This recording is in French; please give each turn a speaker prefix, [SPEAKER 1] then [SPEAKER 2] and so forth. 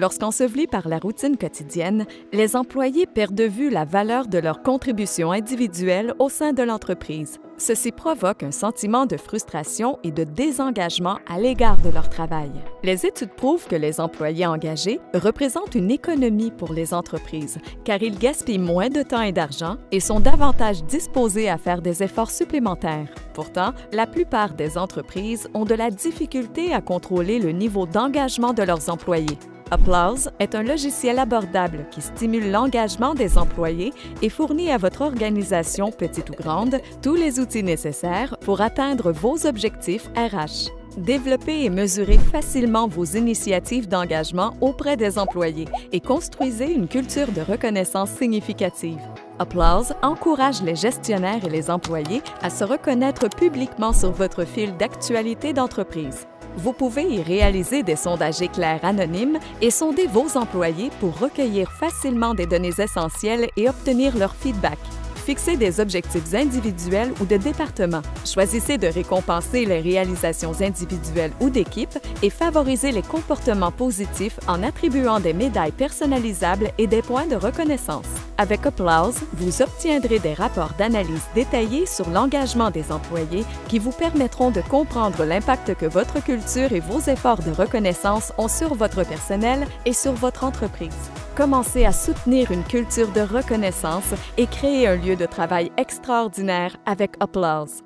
[SPEAKER 1] Lorsqu'ensevelis par la routine quotidienne, les employés perdent de vue la valeur de leur contribution individuelle au sein de l'entreprise. Ceci provoque un sentiment de frustration et de désengagement à l'égard de leur travail. Les études prouvent que les employés engagés représentent une économie pour les entreprises, car ils gaspillent moins de temps et d'argent et sont davantage disposés à faire des efforts supplémentaires. Pourtant, la plupart des entreprises ont de la difficulté à contrôler le niveau d'engagement de leurs employés. Applause est un logiciel abordable qui stimule l'engagement des employés et fournit à votre organisation, petite ou grande, tous les outils nécessaires pour atteindre vos objectifs RH. Développez et mesurez facilement vos initiatives d'engagement auprès des employés et construisez une culture de reconnaissance significative. Applause encourage les gestionnaires et les employés à se reconnaître publiquement sur votre fil d'actualité d'entreprise. Vous pouvez y réaliser des sondages éclairs anonymes et sonder vos employés pour recueillir facilement des données essentielles et obtenir leur feedback. Fixez des objectifs individuels ou de département. Choisissez de récompenser les réalisations individuelles ou d'équipe et favorisez les comportements positifs en attribuant des médailles personnalisables et des points de reconnaissance. Avec Applause, vous obtiendrez des rapports d'analyse détaillés sur l'engagement des employés qui vous permettront de comprendre l'impact que votre culture et vos efforts de reconnaissance ont sur votre personnel et sur votre entreprise. Commencez à soutenir une culture de reconnaissance et créer un lieu de travail extraordinaire avec Applause.